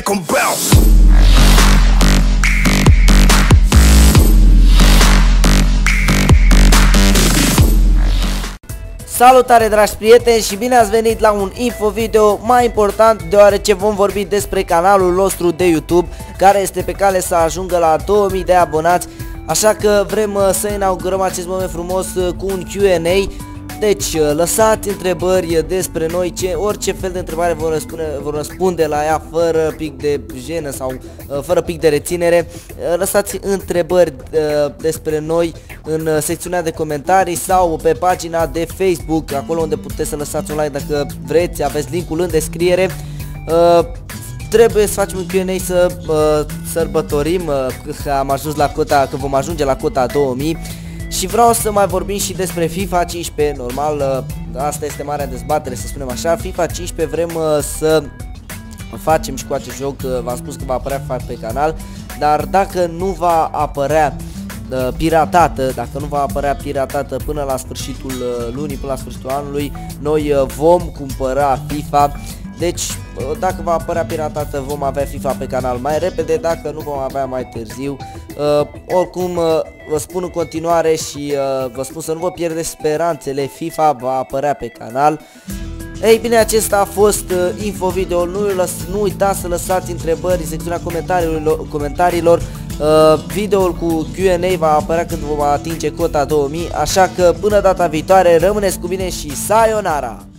make 'em bounce. Salutare dragi prieteni și bine ați venit la un info video mai important deoarece vom vorbi despre canalul nostru de YouTube care este pe cale să ajungă la 2000 de abonați Așa că vrem uh, să inaugurăm acest moment frumos uh, cu un Q&A deci, uh, lăsați întrebări despre noi, ce, orice fel de întrebare vor răspunde, vor răspunde la ea fără pic de jenă sau uh, fără pic de reținere. Uh, lăsați întrebări despre noi în secțiunea de comentarii sau pe pagina de Facebook, acolo unde puteți să lăsați un like dacă vreți, aveți linkul în descriere. Trebuie să facem un Q&A să sărbătorim că am ajuns la cota, că vom ajunge la cota 2000 și vreau să mai vorbim și despre FIFA 15, normal, uh, asta este marea dezbatere să spunem așa, FIFA 15 vrem uh, să facem și cu acest joc, uh, v-am spus că va apărea pe canal, dar dacă nu va apărea piratată, dacă nu va apărea piratată până la sfârșitul lunii, până la sfârșitul anului, noi vom cumpăra FIFA. Deci, dacă va apărea piratată, vom avea FIFA pe canal mai repede, dacă nu vom avea mai târziu. Uh, oricum, uh, vă spun în continuare și uh, vă spun să nu vă pierdeți speranțele, FIFA va apărea pe canal. Ei bine, acesta a fost uh, info video, nu, nu uitați să lăsați întrebări în secțiunea comentariilor, comentariilor. Uh, videoul cu Q&A va apărea când vom atinge cota 2000, așa că până data viitoare rămâneți cu bine și sayonara!